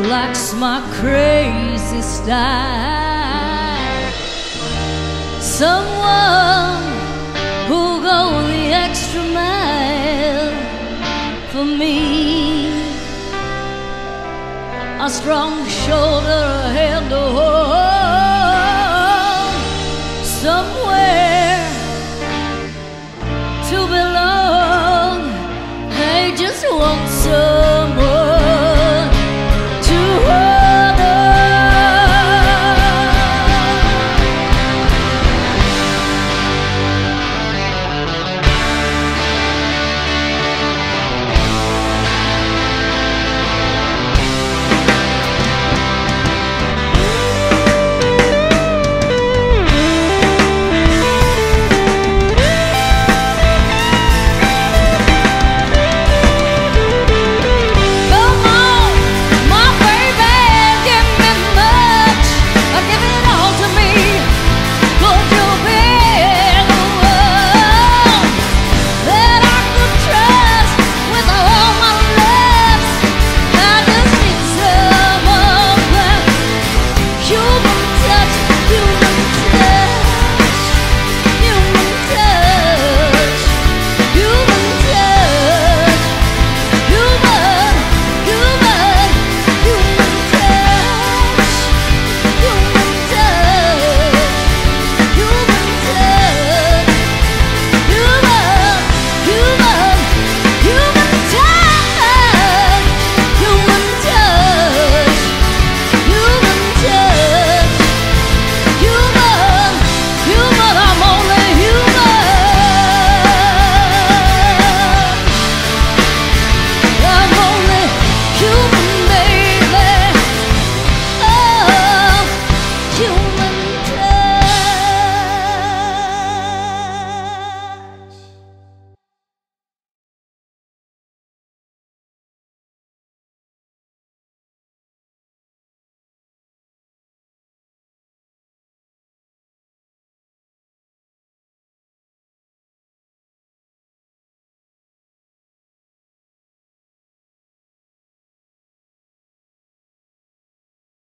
likes my crazy style. Someone who'll go the extra mile for me. A strong shoulder, a hand to hold.